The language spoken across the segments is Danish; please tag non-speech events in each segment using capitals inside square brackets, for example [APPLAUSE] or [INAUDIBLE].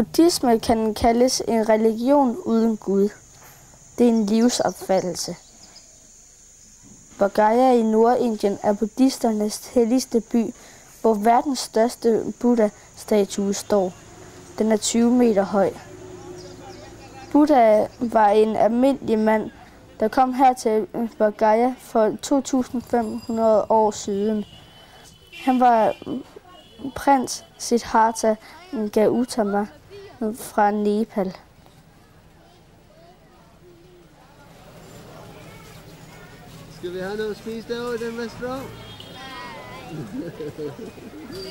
Buddhisme kan kaldes en religion uden Gud. Det er en livsopfattelse. Bodh i Nordindien er buddhisternes helligste by, hvor verdens største Buddha-statue står. Den er 20 meter høj. Buddha var en almindelig mand, der kom her til Bodh for 2500 år siden. Han var prins Siddhartha Gautama fra Nepal. Skal vi have noget at spise derovre i den restaurant? Det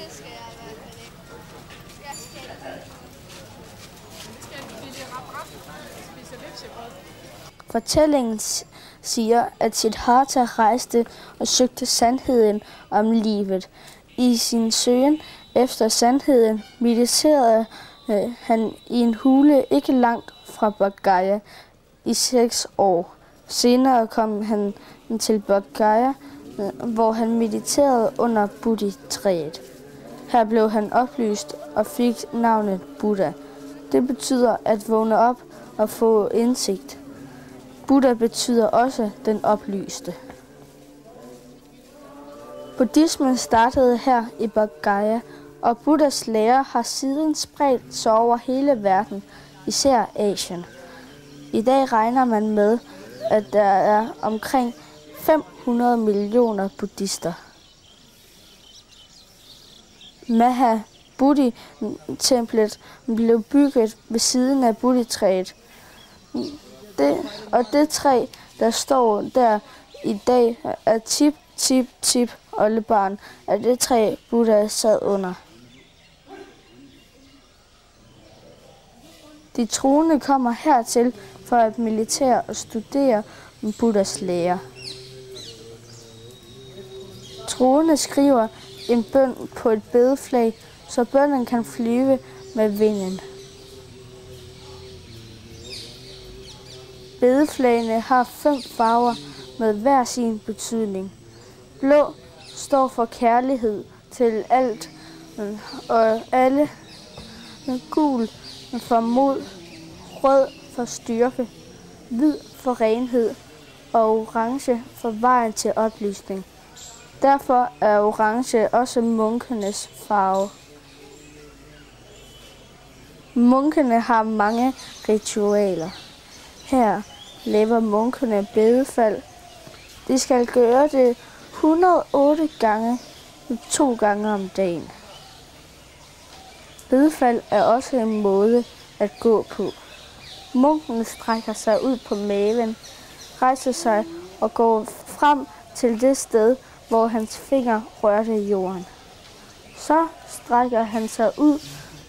skal jeg i hvert fald ikke. Jeg skal skal vi lige rap spise lektiebrød. Fortællingen siger, at Siddhartha rejste og søgte sandheden om livet. I sin søgen efter sandheden mediterede øh, han i en hule ikke langt fra Bodh i seks år. Senere kom han til Bodh øh, hvor han mediterede under Bodhi-træet. Her blev han oplyst og fik navnet Buddha. Det betyder at vågne op og få indsigt. Buddha betyder også den oplyste. Buddhismen startede her i Bodh og Buddhas lære har siden spredt sig over hele verden, især Asien. I dag regner man med, at der er omkring 500 millioner buddhister. Maha Bodhi-templet blev bygget ved siden af Bodhi-træet. Det, og det træ, der står der i dag, er tip, tip, tip oldebarn er det træ, Buddha sad under. De troende kommer hertil for at militere og studere Buddhas lære. Troende skriver en bøn på et bedeflag, så bønnen kan flyve med vinden. Bedeflagene har fem farver med hver sin betydning. Blå står for kærlighed til alt og alle. Gul for mod, rød for styrke, hvid for renhed og orange for vejen til oplysning. Derfor er orange også munkenes farve. Munkene har mange ritualer. Her laver munkene bedefald. De skal gøre det 108 gange, to gange om dagen. Bedefald er også en måde at gå på. Munken strækker sig ud på maven, rejser sig og går frem til det sted, hvor hans finger rørte jorden. Så strækker han sig ud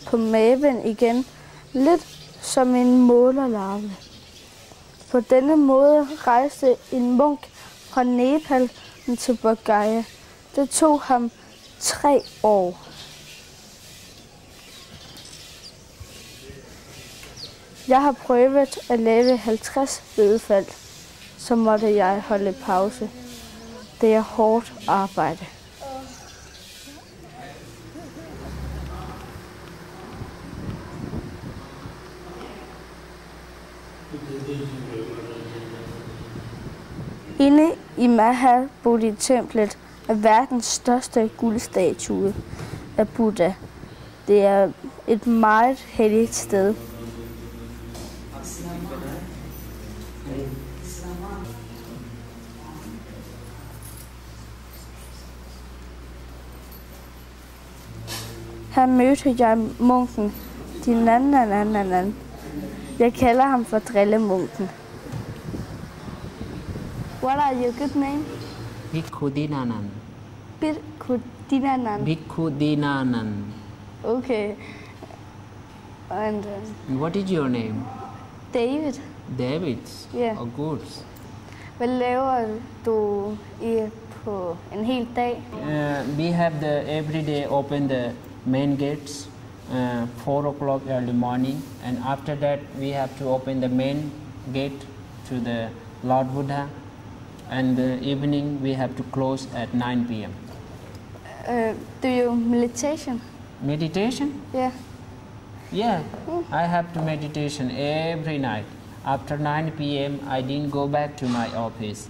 på maven igen, lidt som en målerlarve. På denne måde rejste en munk fra Nepal til Bulgaria. Det tog ham tre år. Jeg har prøvet at lave 50 bedefald, så måtte jeg holde pause. Det er hårdt arbejde. Inde i Mahabodhi-templet er verdens største guldstatue af Buddha. Det er et meget helligt sted. Her mødte jeg munken Dinanananan. Jeg kalder ham for drillemunken. What are your good name? Bhikkhu Dinanan. Bhikkhu Dinanan. Bhikkhu Dinanan. Okay. And uh, what is your name? David, David. Ja. Oh, good. hvad laver du i på en hel dag? Uh, we have the every day open the main gates uh, four o'clock early morning, and after that we have to open the main gate to the Lord Buddha, and the evening we have to close at 9 p.m. Uh, do you meditation? Meditation? Yeah. Yeah, I have to meditation every night. After 9 p.m., I didn't go back to my office.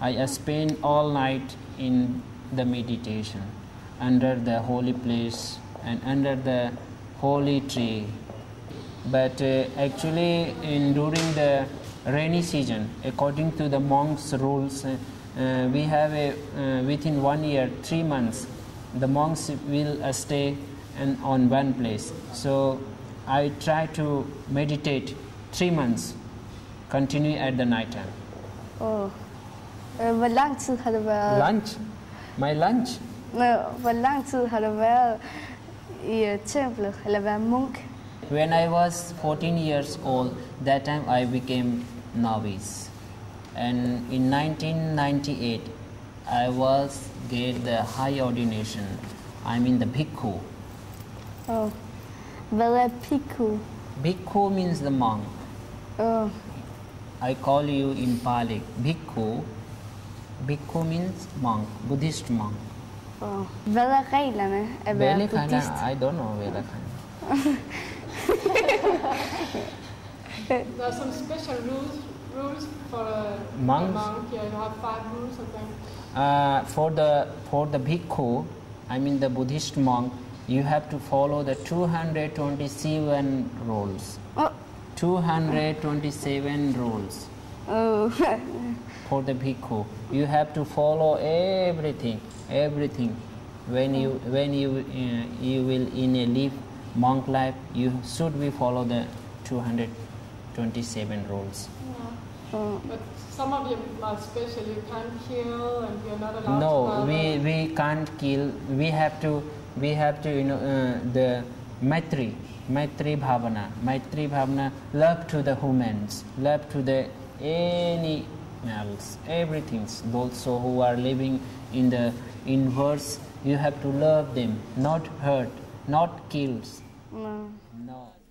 I spend all night in the meditation under the holy place and under the holy tree. But uh, actually, in during the rainy season, according to the monks' rules, uh, uh, we have a uh, within one year, three months, the monks will uh, stay and on one place. So I try to meditate three months, continue at the night time. Hvor lang tid har? Lunch, my lunch. Nå, hvor lang har du været i templet, eller været munk? When I was 14 years old, that time I became novice. And in 1998, I was get the high ordination. I mean the bhikkhu. Oh, er piku? Bhikkhu means the monk. Åh. I call you in Pali bhikkhu. Bhikkhu means monk, Buddhist monk. Åh. Hvad er reglerne at være buddhist? I don't know Velakana. There are some special rules rules for a Monks? monk. Yeah, you have five rules, I think. Uh, for the for the bhikkhu, I mean the Buddhist monk, you have to follow the 227 rules. Åh. 227 rules Åh. [LAUGHS] for the bhikkhu. You have to follow everything, everything. When you when you uh, you will in a live monk life, you should be follow the 227 rules. But some of them are special. You can't kill, and you're not allowed. No, murder. we, we can't kill. We have to we have to you know uh, the maitri maitri bhavana maitri bhavana love to the humans love to the animals everything those who are living in the inverse you have to love them not hurt not kills. Nå. no